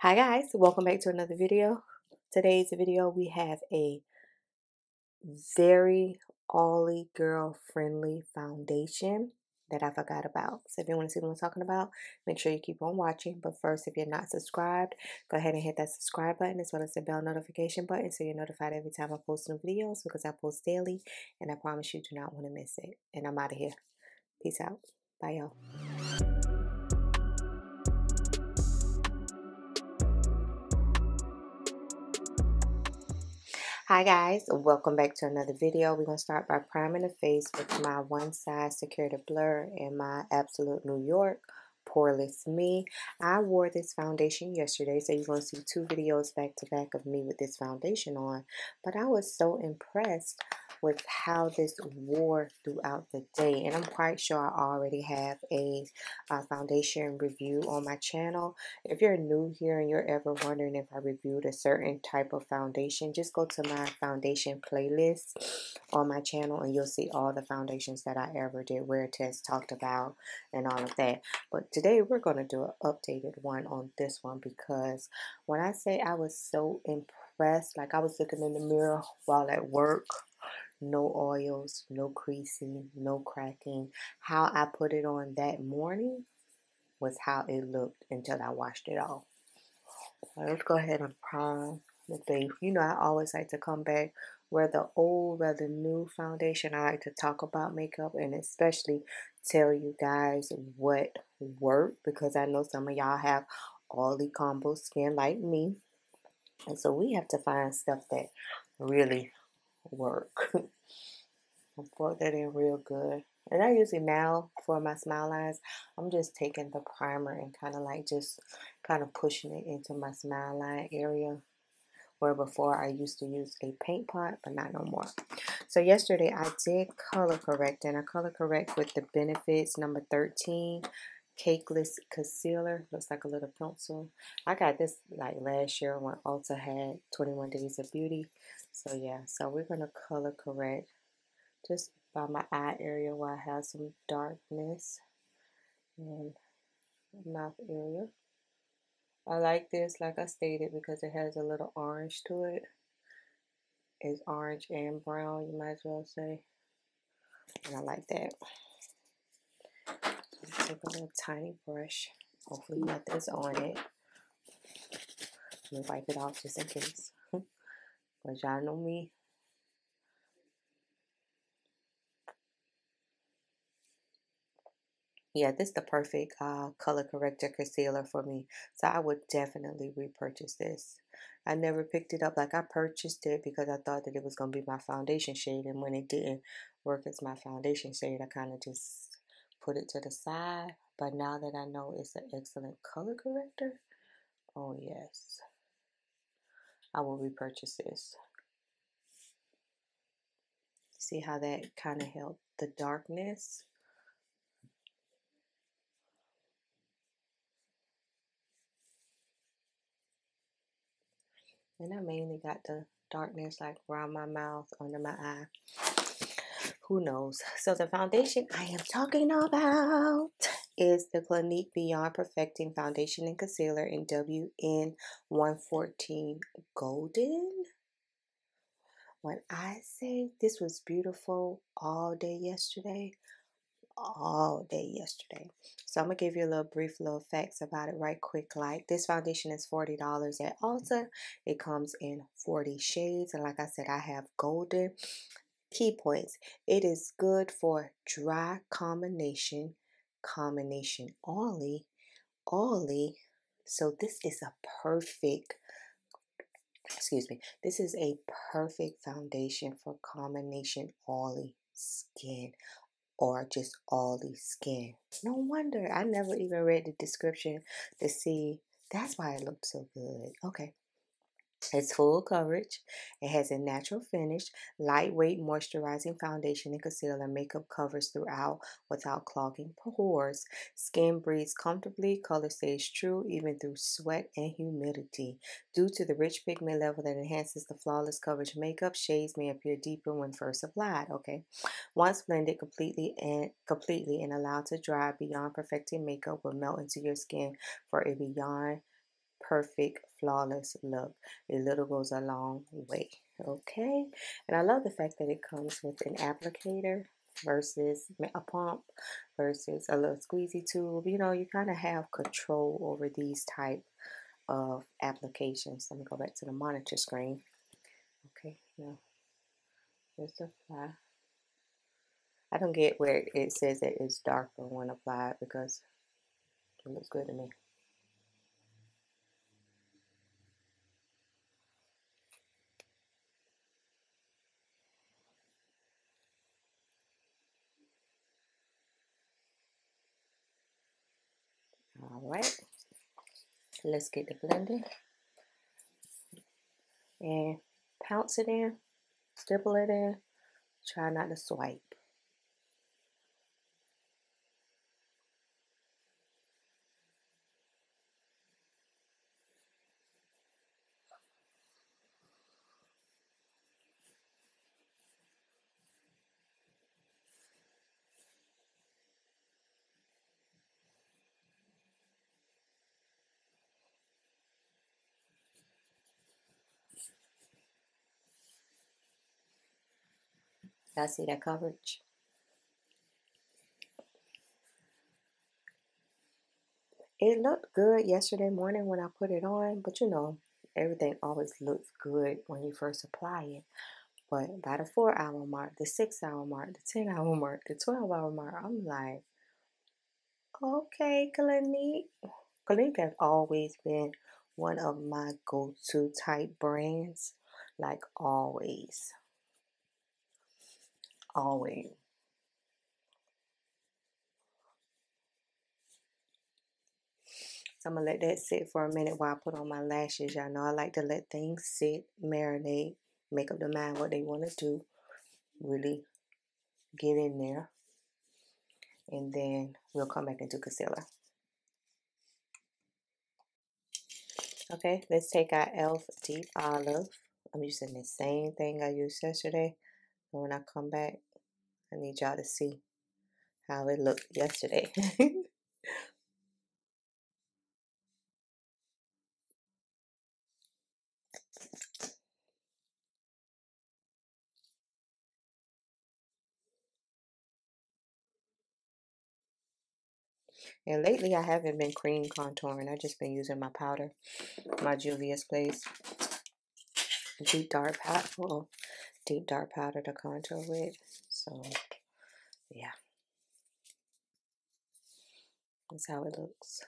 Hi guys, welcome back to another video. Today's video we have a very Ollie girl friendly foundation that I forgot about. So if you want to see what I'm talking about, make sure you keep on watching. But first, if you're not subscribed, go ahead and hit that subscribe button as well as the bell notification button so you're notified every time I post new videos because I post daily and I promise you do not want to miss it. And I'm out of here. Peace out. Bye y'all. Hi guys, welcome back to another video. We're going to start by priming the face with my One Size Security Blur in my Absolute New York Poreless Me. I wore this foundation yesterday, so you're going to see two videos back to back of me with this foundation on. But I was so impressed with how this wore throughout the day. And I'm quite sure I already have a, a foundation review on my channel. If you're new here and you're ever wondering if I reviewed a certain type of foundation, just go to my foundation playlist on my channel and you'll see all the foundations that I ever did, wear test talked about, and all of that. But today we're going to do an updated one on this one because when I say I was so impressed, like I was looking in the mirror while at work no oils, no creasing, no cracking. How I put it on that morning was how it looked until I washed it off. Let's go ahead and prime the face. You know, I always like to come back whether old, whether new foundation. I like to talk about makeup and especially tell you guys what worked because I know some of y'all have all the combo skin like me. And so we have to find stuff that really work. Brought that in real good. And I usually now for my smile lines, I'm just taking the primer and kind of like just kind of pushing it into my smile line area. Where before I used to use a paint pot, but not no more. So yesterday I did color correct and I color correct with the Benefits number 13 cakeless concealer. Looks like a little pencil. I got this like last year when Ulta had 21 Days of Beauty. So yeah, so we're going to color correct just by my eye area where I have some darkness and mouth area. I like this, like I stated, because it has a little orange to it. It's orange and brown, you might as well say. And I like that. Take a little tiny brush. Hopefully nothing's on it. Me wipe it off just in case. Because y'all know me. Yeah, this is the perfect uh, color corrector concealer for me. So I would definitely repurchase this. I never picked it up. Like I purchased it because I thought that it was going to be my foundation shade. And when it didn't work as my foundation shade, I kind of just put it to the side. But now that I know it's an excellent color corrector, oh yes, I will repurchase this. See how that kind of helped the darkness? And I mainly got the darkness like around my mouth, under my eye. Who knows? So the foundation I am talking about is the Clinique Beyond Perfecting Foundation and Concealer in WN114 Golden. When I say this was beautiful all day yesterday, all day yesterday. So I'm gonna give you a little brief little facts about it right quick. Like this foundation is $40 at Ulta. It comes in 40 shades. And like I said, I have golden. Key points. It is good for dry combination, combination only, only. So this is a perfect excuse me, this is a perfect foundation for combination oily skin or just the skin. No wonder. I never even read the description to see. That's why it looked so good. Okay. It's full coverage. It has a natural finish, lightweight moisturizing foundation and concealer. Makeup covers throughout without clogging pores. Skin breathes comfortably. Color stays true even through sweat and humidity. Due to the rich pigment level that enhances the flawless coverage makeup, shades may appear deeper when first applied. Okay. Once blended completely and completely and allowed to dry, beyond perfecting makeup will melt into your skin for a beyond perfect, flawless look. A little goes a long way. Okay, and I love the fact that it comes with an applicator versus a pump versus a little squeezy tube. You know, you kind of have control over these type of applications. Let me go back to the monitor screen. Okay, now there's the fly. I don't get where it says that it's darker when applied because it looks good to me. All right, let's get the blending and pounce it in, stipple it in. Try not to swipe. I see that coverage. It looked good yesterday morning when I put it on, but you know, everything always looks good when you first apply it. But by the four hour mark, the six hour mark, the 10 hour mark, the 12 hour mark, I'm like, okay, Clinique. Clinique has always been one of my go to type brands, like always always. So I'm gonna let that sit for a minute while I put on my lashes. Y'all know I like to let things sit, marinate, make up their mind what they want to do, really get in there, and then we'll come back do concealer. Okay, let's take our e.l.f. Deep Olive. I'm using the same thing I used yesterday. When I come back, I need y'all to see how it looked yesterday. and lately I haven't been cream contouring. I've just been using my powder, my Juvia's Place deep dark powder, deep dark powder to contour with. So, yeah. That's how it looks.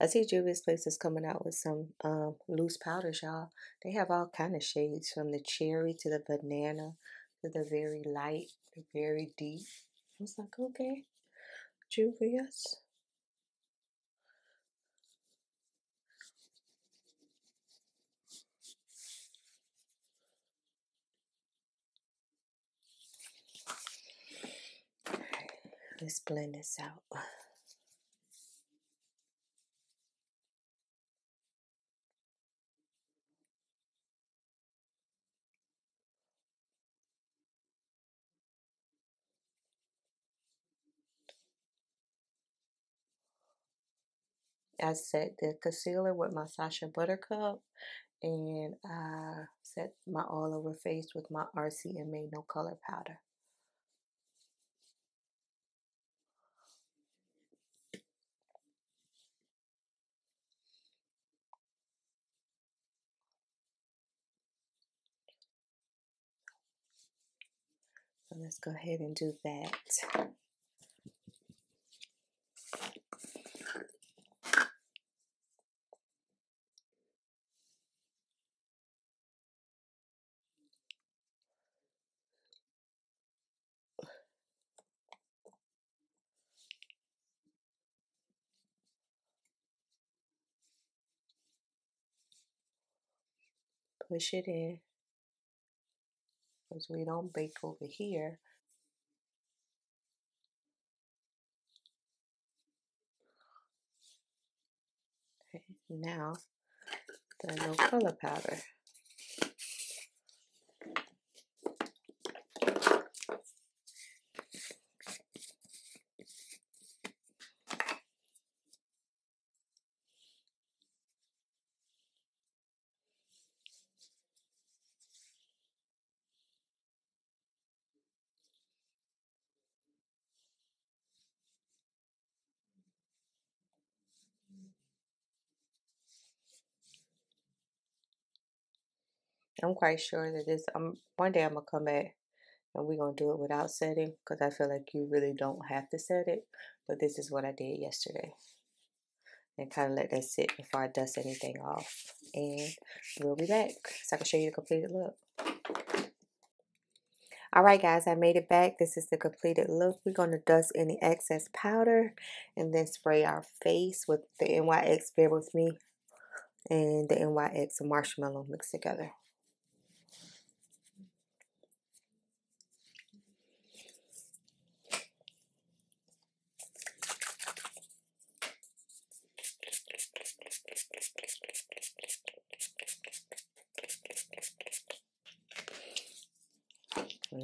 I see Juvia's Place is coming out with some um, loose powders, y'all. They have all kind of shades from the cherry to the banana to the very light, the very deep. I was like, okay, Juvia's. Let's blend this out. I set the concealer with my Sacha Buttercup and I set my all over face with my RCMA No Color Powder. Let's go ahead and do that. Push it in because we don't bake over here. Okay, now the no color powder. I'm quite sure that this, um, one day I'm to come back and we're to do it without setting because I feel like you really don't have to set it. But this is what I did yesterday. And kind of let that sit before I dust anything off. And we'll be back so I can show you the completed look. Alright guys, I made it back. This is the completed look. We're going to dust any excess powder and then spray our face with the NYX Bare With Me and the NYX Marshmellow mixed together.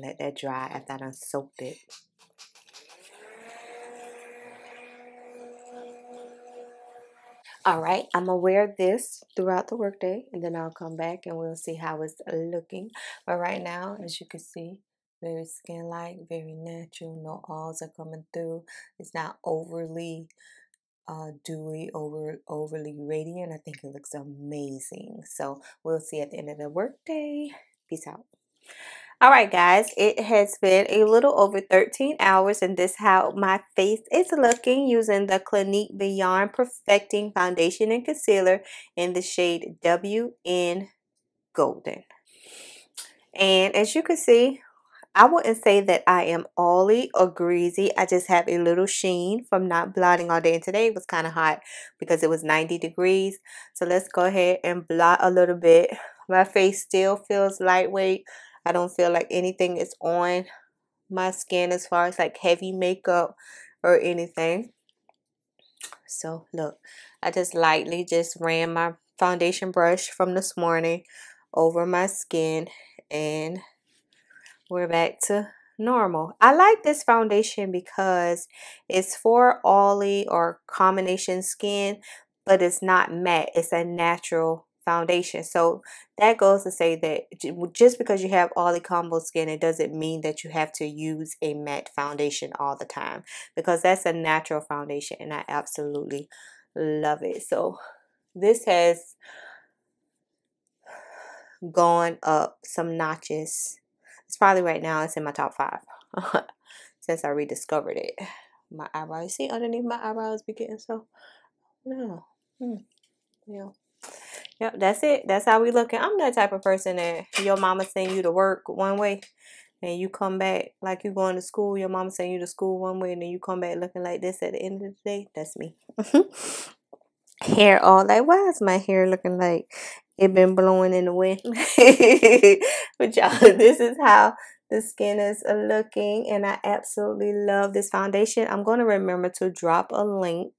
Let that dry after I done soaked it. All right, I'm gonna wear this throughout the workday and then I'll come back and we'll see how it's looking. But right now, as you can see, very skin-like, very natural, no oils are coming through. It's not overly uh, dewy, over overly radiant. I think it looks amazing. So we'll see at the end of the workday. Peace out. All right, guys, it has been a little over 13 hours, and this how my face is looking using the Clinique Beyond Perfecting Foundation and Concealer in the shade WN Golden. And as you can see, I wouldn't say that I am oily or greasy. I just have a little sheen from not blotting all day. And today was kind of hot because it was 90 degrees. So let's go ahead and blot a little bit. My face still feels lightweight. I don't feel like anything is on my skin as far as like heavy makeup or anything. So look, I just lightly just ran my foundation brush from this morning over my skin and we're back to normal. I like this foundation because it's for oily or combination skin, but it's not matte. It's a natural foundation. So that goes to say that just because you have oily combo skin, it doesn't mean that you have to use a matte foundation all the time because that's a natural foundation and I absolutely love it. So this has gone up some notches. It's probably right now it's in my top five since I rediscovered it. My eyebrows, see underneath my eyebrows be getting so no. Hmm. Yeah. Yep, that's it. That's how we looking. I'm that type of person that your mama send you to work one way and you come back like you going to school. Your mama send you to school one way and then you come back looking like this at the end of the day. That's me. hair all like, why is my hair looking like it been blowing in the wind? but y'all, this is how the skin is looking and I absolutely love this foundation. I'm going to remember to drop a link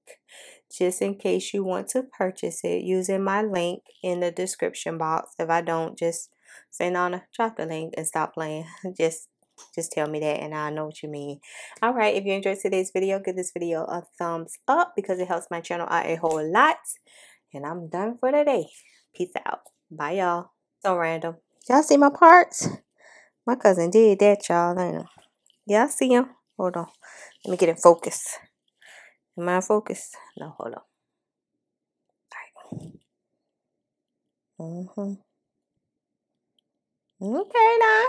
just in case you want to purchase it using my link in the description box. If I don't, just say Nana, drop the link and stop playing. Just just tell me that and I know what you mean. Alright, if you enjoyed today's video, give this video a thumbs up because it helps my channel out a whole lot. And I'm done for the day. Peace out. Bye, y'all. So random. Y'all see my parts? My cousin did that, y'all. Y'all see him? Hold on. Let me get in focus. Am I focused? No, hold on. All right. Mm-hmm. Okay now.